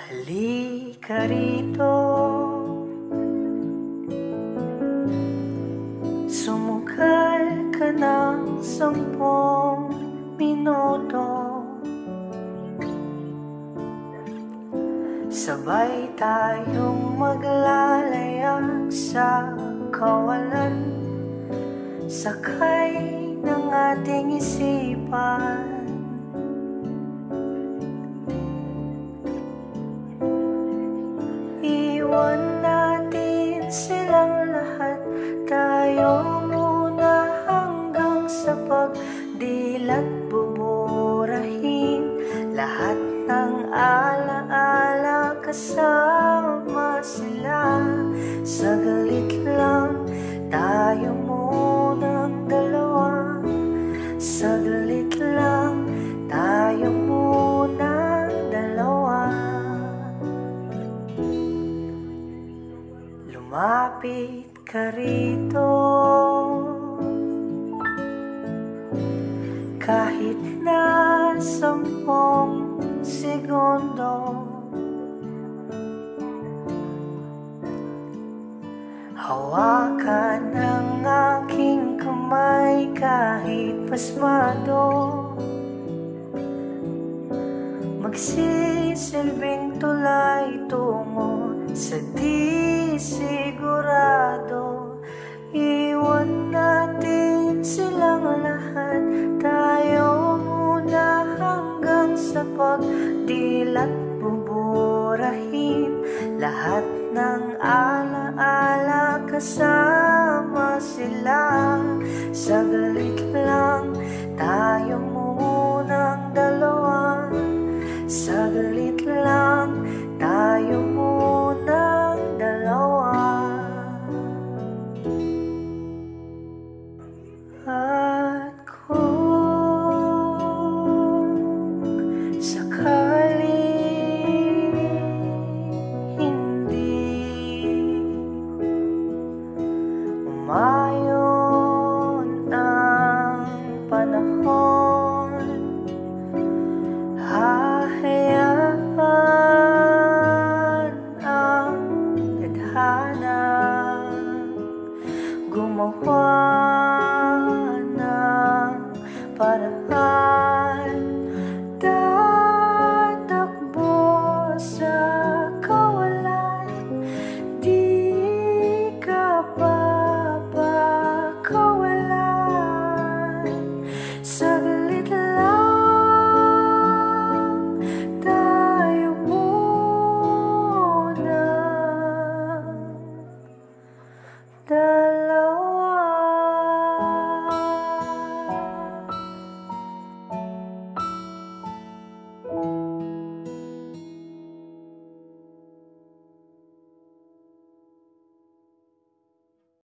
Halika rito. Sumukal ka ng sampung minuto. Sabay tayong maglalayag sa kawalan. Sakay ng ating isipan Saglit lang. Tayo munang dalawa. Saglit lang. Tayo munang dalawa. Lumapit ka rito. Kahit na sampung segundo Hawakan ang aking kamay kahit pasmado. Magsisilbing tulay tungo sa di sigurado. Iwan natin silang lahat. Tayo muna hanggang sa pagdilat buburahin Lahat ng alaala sun.